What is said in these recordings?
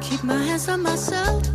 Keep my hands on myself.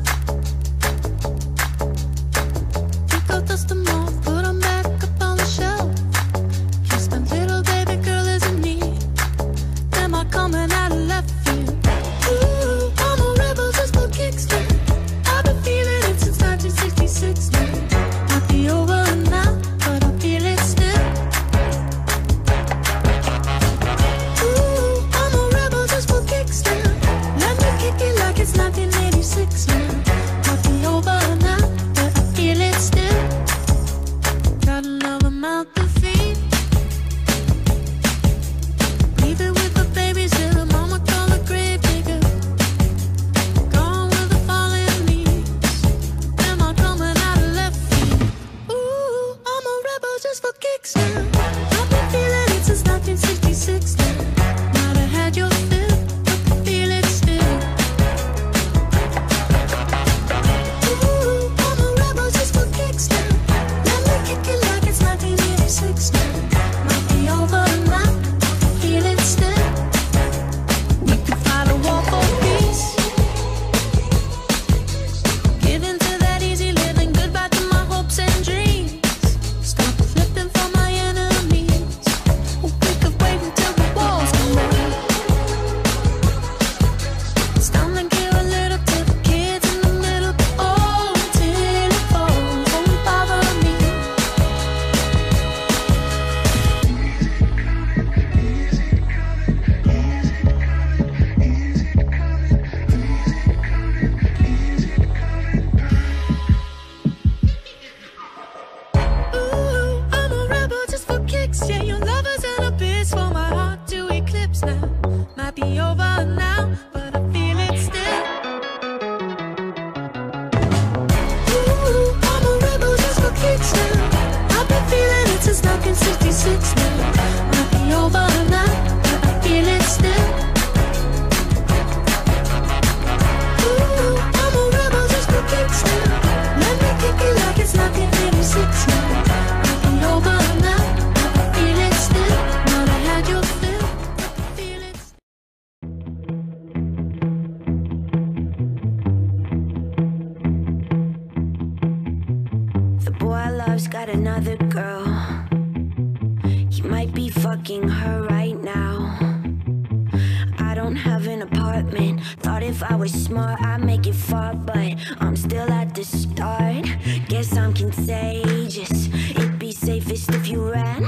don't have an apartment. Thought if I was smart I'd make it far But I'm still at the start. Guess I'm contagious. It'd be safest if you ran.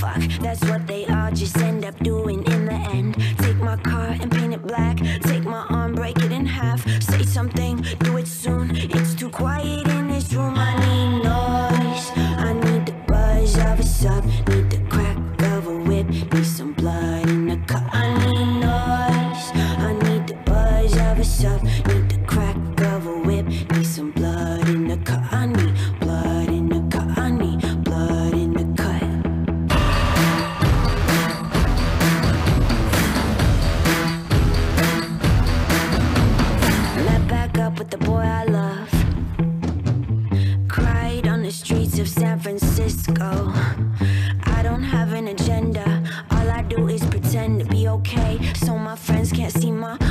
Fuck, that's what they all just end up doing in the end. Take my car and paint it black. Take my arm, break it in half. Say something, do it soon. It's too quiet in this room. I need noise. I need the buzz of a sub. Need the crack of a whip. Need some cima.